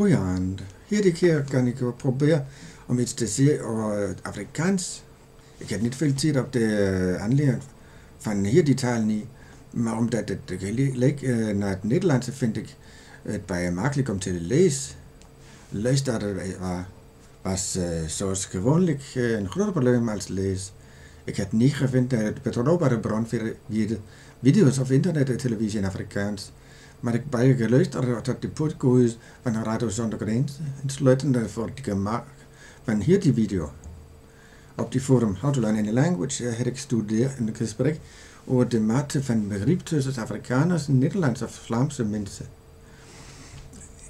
Rührand. Hierdiker probieren om et sted og øh, afrikansk. Jeg kan ikke følge til, om det anlægger fra her de talen i, men om det, det, det kan ligge, øh, når det øh, nederlandse finder jeg, at bare magtligt kom til at læse, læse der, der var, var så skevånligt en større problem als læse. Jeg kan ikke finde, at betrobbare brandvirket videos af internet og television afrikansk, Maar ik ben geluisterd tot de podcast van Radio Zonder Grens, sluitende voor de gemaak van hierdie video. Op die forum How to Learn Any Language heb ik gestudeerd in een gesprek over de mate van begrip tussen Afrikaners Nederlandse of Vlaamse mensen.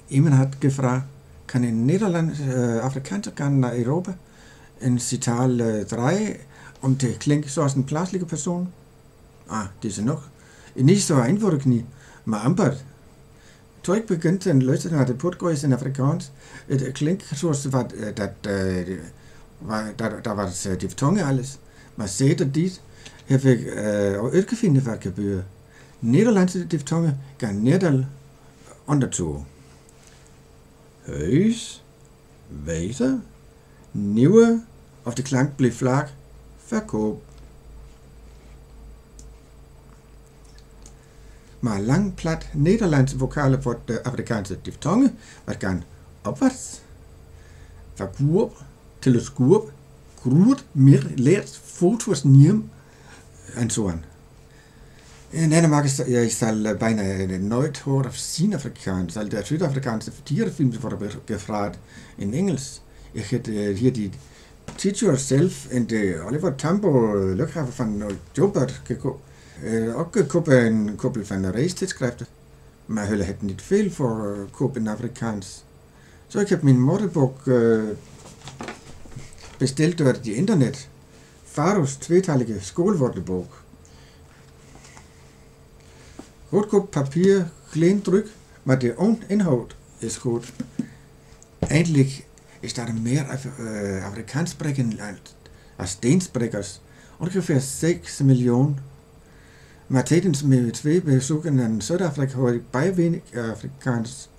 Iemand had gevraagd, kan een Nederlands uh, Afrikaanse kan naar Europa en citaal uh, draaien om te klinken zoals een plaatselijke persoon? Ah, deze nog. Niet zo eenvoudig niet, maar amper. Toen ik begint te luisteren naar de podcast in Afrikaans, het klinkt zoals wat, dat, uh, dat, dat was uh, diftongen alles. Maar zeker dit heb ik uh, øh, uitgevonden wat gebeurt. Nederlandse diftongen gaan nedel ondertoe. Heus, wezen, nieuwe, of de klank bleef laag, verkoop. mal lang, platt, Nederlands Vokale wird der afrikanische Diphthonge, was kann opwarts, verkurb, teleskurb, grurt, mir, lert, fotos, niem, und so an. In Danmark er ist halt beinahe erneut vor auf Sinafrikaans, also der südafrikanische Tierfilm wurde gefragt in Englisch. Eh, ich hätte hier die Teach Yourself und Oliver Tambo, Løkhafer von Jobert geguckt. Eh, Okkukupin kupil fann reistidsskrifter. Man höll hett inte fel för eh, kupin afrikans. Så jag köpte min modellbok äh, eh, beställt över internet. Faros tvetallige skolvortebog. Rotkup papir, glendryk, med det oven indhold er skudt. Egentlig ist der mere af øh, afrikansk brækken af stensbrækkers. Og 6 millioner Mertens med tvei besøgende en Sydafrika og beiwenig afrikansk.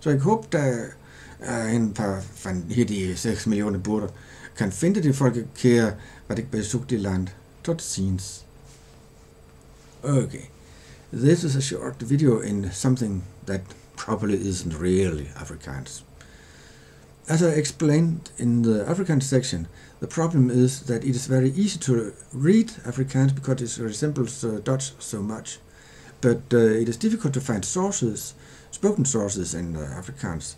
Så jeg håber, der er en par vanvittige 6 millioner burter kan finde de folkekære, hvad det besøgte land. Tot scenes. Okay, this is a short video in something that probably isn't really Afrikaans. As I explained in the Afrikaans section, the problem is that it is very easy to read Afrikaans because it resembles uh, Dutch so much, but uh, it is difficult to find sources, spoken sources in uh, Afrikaans,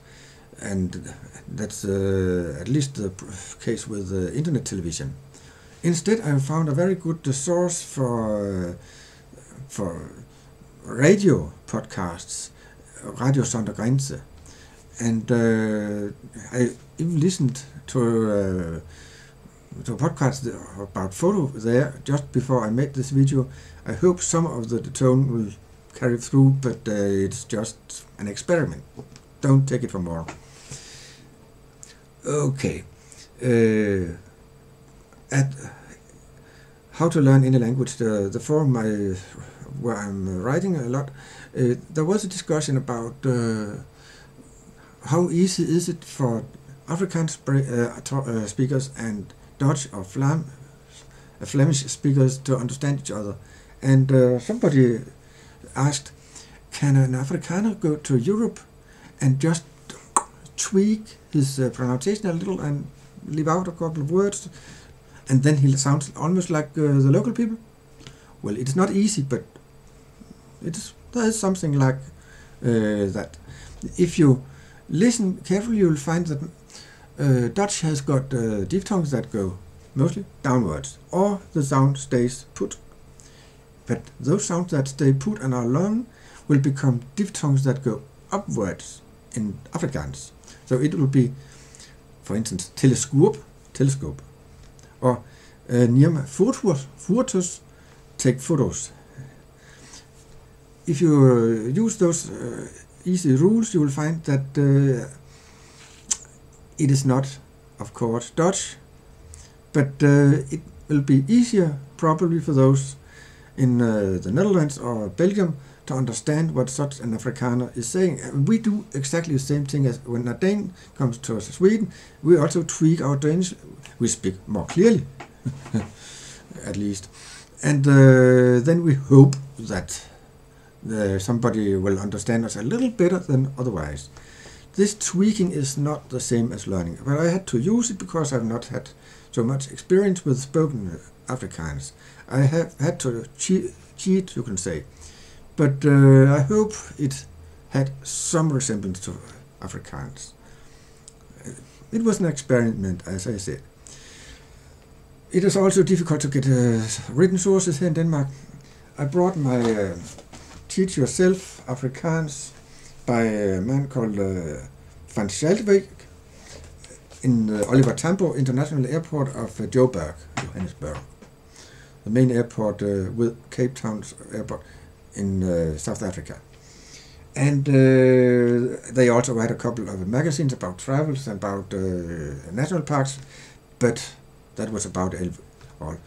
and that's uh, at least the case with internet television. Instead, I found a very good source for for radio podcasts, Radio Sonder Grense. And uh, I even listened to, uh, to a podcast about photo there just before I made this video. I hope some of the tone will carry through, but uh, it's just an experiment. Don't take it for more. Okay. Uh, at how to learn any language, the, the forum I where I'm writing a lot, uh, there was a discussion about uh, how easy is it for Afrikaans uh, speakers and Dutch or Flam Flemish speakers to understand each other. And somebody asked, can an Afrikaner go to Europe and just tweak his uh, pronunciation a little and leave out a couple of words and then he sounds almost like uh, the local people? Well, it's not easy, but it's there is something like uh, that. If you listen carefully, you'll find that uh, Dutch has got uh, diphthongs that go mostly downwards, or the sound stays put. But those sounds that stay put and are long will become diphthongs that go upwards in Afrikaans. So it will be, for instance, telescope, telescope, or uh, near fotos, photos, take photos, if you uh, use those uh, easy rules, you will find that uh, it is not, of course, Dutch, but it will be easier probably for those in the Netherlands or Belgium to understand what such an Afrikaner is saying. And we do exactly the same thing as when a Dane comes to Sweden. We also tweak our Danish. We speak more clearly, at least. And uh, then we hope that the, somebody will understand us a little better than otherwise. This tweaking is not the same as learning, but I had to use it because I've not had so much experience with spoken Afrikaans. I have had to cheat, cheat you can say, but uh, I hope it had some resemblance to Afrikaans. It was an experiment, as I said. It is also difficult to get uh, written sources here in Denmark. I brought my uh, Teach Yourself Afrikaans by a man called uh, Van Schalkwyk in the Oliver Tambo International Airport of uh, Joburg, Johannesburg, the main airport uh, with Cape Town's airport in uh, South Africa. And uh, they also had a couple of magazines about travels, and about uh, national parks, but that was about all.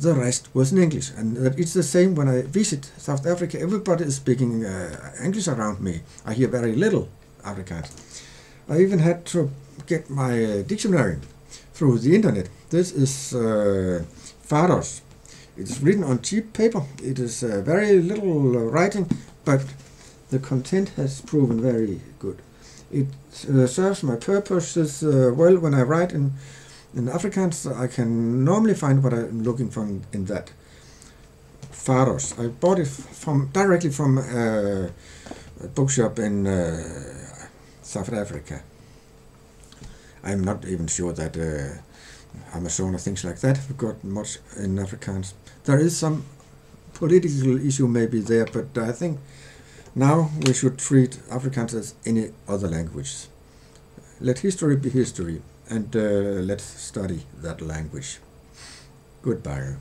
The rest was in English, and it's the same when I visit South Africa. Everybody is speaking uh, English around me. I hear very little Afrikaans. I even had to get my uh, dictionary through the internet. This is uh, Pharos. It is written on cheap paper. It is uh, very little writing, but the content has proven very good. It uh, serves my purposes uh, well when I write in in Afrikaans. I can normally find what I'm looking for in, in that. Pharos. I bought it from directly from uh, a bookshop in uh, South Africa. I'm not even sure that uh, Amazon or things like that have got much in Afrikaans. There is some political issue maybe there, but I think now we should treat Afrikaans as any other language. Let history be history, and uh, let's study that language. Goodbye.